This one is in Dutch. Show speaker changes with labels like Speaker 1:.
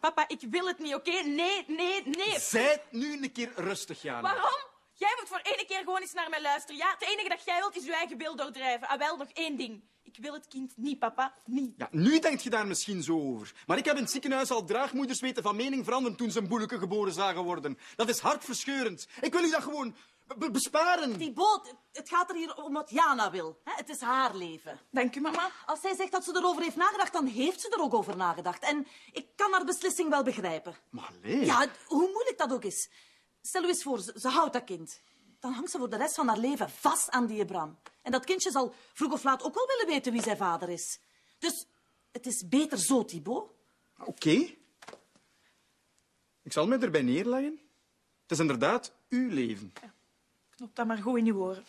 Speaker 1: Papa, ik wil het niet, oké? Nee, nee, nee.
Speaker 2: Zijt nu een keer rustig, Jana.
Speaker 1: Waarom? Jij moet voor ene keer gewoon eens naar mij luisteren. Ja, het enige dat jij wilt is je eigen beeld doordrijven. Ah, wel, nog één ding. Ik wil het kind niet, papa. Niet.
Speaker 2: Ja, nu denk je daar misschien zo over. Maar ik heb in het ziekenhuis al draagmoeders weten van mening veranderen toen ze een boeleke geboren zagen worden. Dat is hartverscheurend. Ik wil u dat gewoon be- besparen.
Speaker 3: Die boot, het gaat er hier om wat Jana wil. Hè? Het is haar leven.
Speaker 1: Dank u, mama.
Speaker 3: Als zij zegt dat ze erover heeft nagedacht, dan heeft ze er ook over nagedacht. En ik kan haar beslissing wel begrijpen.
Speaker 2: Maar nee.
Speaker 3: Ja, hoe moeilijk dat ook is. Stel u eens voor, ze, ze houdt dat kind. Dan hangt ze voor de rest van haar leven vast aan die Bram. En dat kindje zal vroeg of laat ook wel willen weten wie zijn vader is. Dus het is beter zo, Thibaut.
Speaker 2: Oké. Ik zal me erbij neerleggen. Het is inderdaad uw leven.
Speaker 1: Knop dat maar goed in je oren.